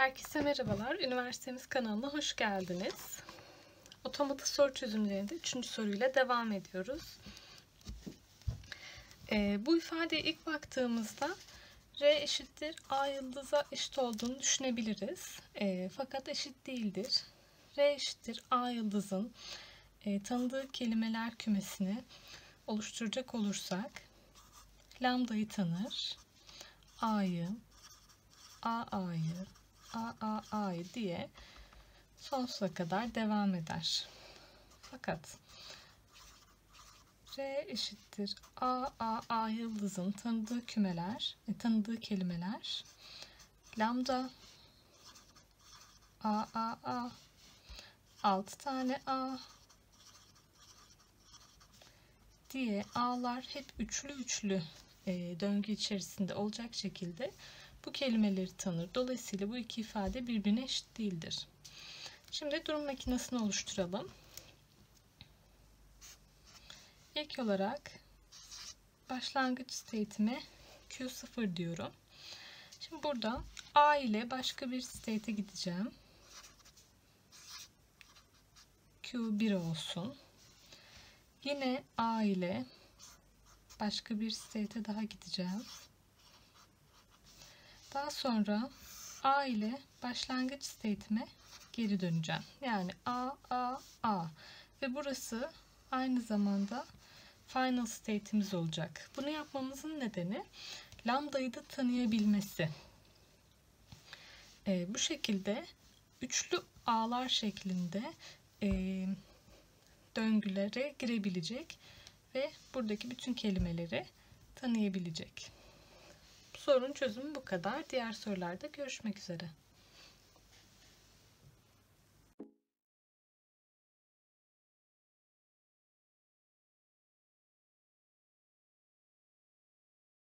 Herkese merhabalar. Üniversitemiz kanalına hoş geldiniz. Otomatik soru çözümlerinde 3. soruyla devam ediyoruz. Ee, bu ifadeye ilk baktığımızda R eşittir A yıldıza eşit olduğunu düşünebiliriz. Ee, fakat eşit değildir. R eşittir A yıldızın e, tanıdığı kelimeler kümesini oluşturacak olursak lambdayı tanır, A'yı, A A'yı, A A A'yı diye sonsuza kadar devam eder. Fakat R eşittir A A A yıldızın tanıdığı kümeler, e, tanıdığı kelimeler lambda A A A 6 tane A diye A'lar hep üçlü üçlü e, döngü içerisinde olacak şekilde bu kelimeleri tanır. Dolayısıyla bu iki ifade birbirine eşit değildir. Şimdi durum makinesini oluşturalım. İlk olarak başlangıç state'ime Q0 diyorum. Şimdi burada A ile başka bir state'e gideceğim. Q1 olsun. Yine A ile başka bir state'e daha gideceğim. Daha sonra A ile başlangıç state'ime geri döneceğim. Yani A, A, A. Ve burası aynı zamanda final state'imiz olacak. Bunu yapmamızın nedeni lambdayı da tanıyabilmesi. E, bu şekilde üçlü ağlar şeklinde e, döngülere girebilecek ve buradaki bütün kelimeleri tanıyabilecek. Sorun çözümü bu kadar. Diğer sorularda görüşmek üzere.